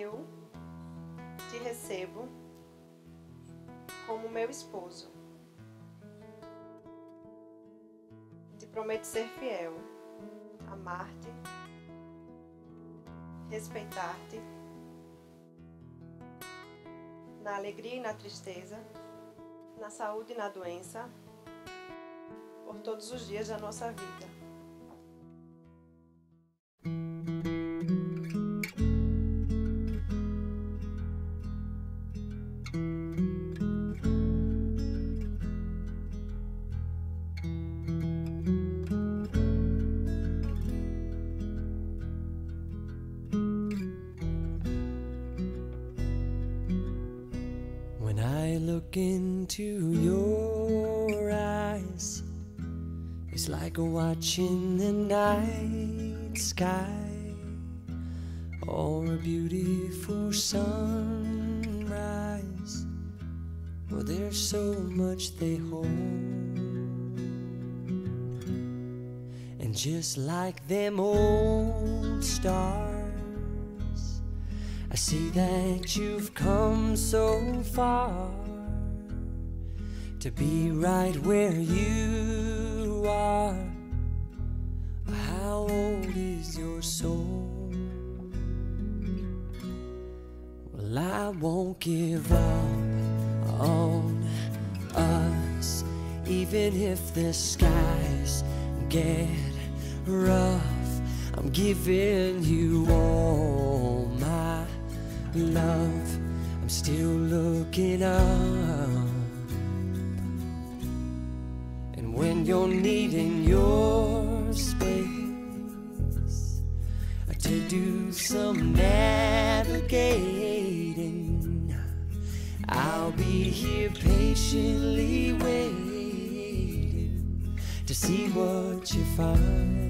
Eu te recebo como meu esposo. Te prometo ser fiel, amar-te, respeitar-te, na alegria e na tristeza, na saúde e na doença, por todos os dias da nossa vida. Look into your eyes, it's like watching the night sky or a beautiful sunrise. Well, there's so much they hold. And just like them old stars, I see that you've come so far to be right where you are. How old is your soul? Well, I won't give up on us, even if the skies get rough. I'm giving you all my love. I'm still looking up. When you're needing your space to do some navigating. I'll be here patiently waiting to see what you find.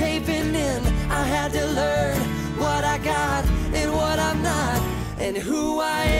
caving in. I had to learn what I got and what I'm not, and who I am.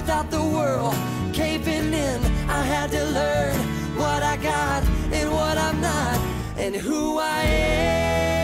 without the world caving in. I had to learn what I got and what I'm not, and who I am.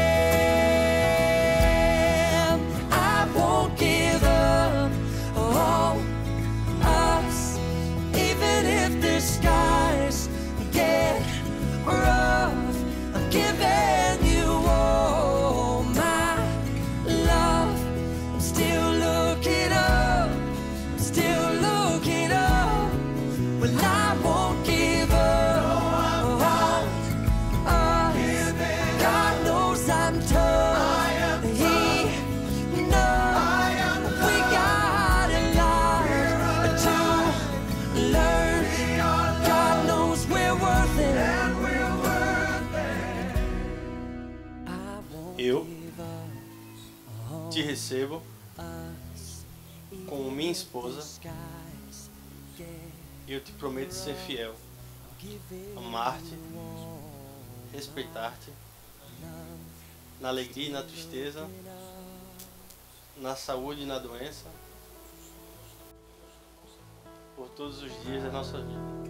Recebo como minha esposa e eu te prometo ser fiel, amar-te, respeitar-te, na alegria e na tristeza, na saúde e na doença, por todos os dias da nossa vida.